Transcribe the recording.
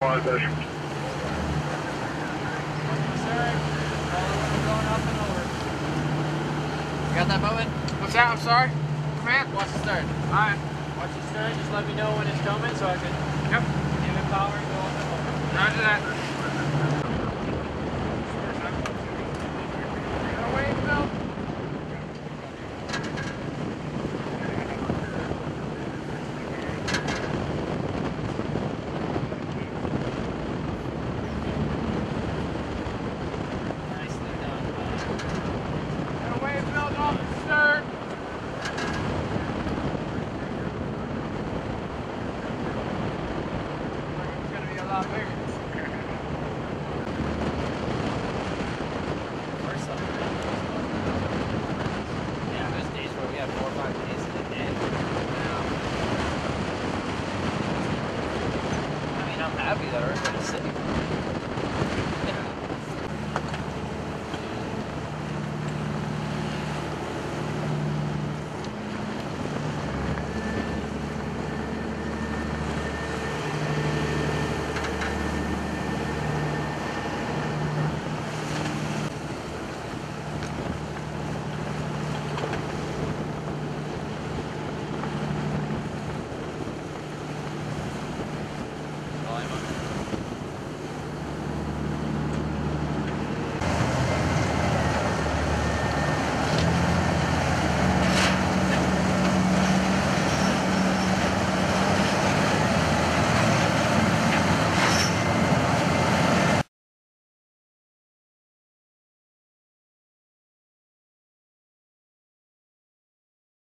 Got that moment? What's that? I'm sorry. Command. Watch the stern. Alright. Watch the stern. Just let me know when it's coming so I can Yep. give it power and go on the motor. Roger that. Yeah, days where we have four five days in a day. Now, I mean, I'm happy that everybody's safe.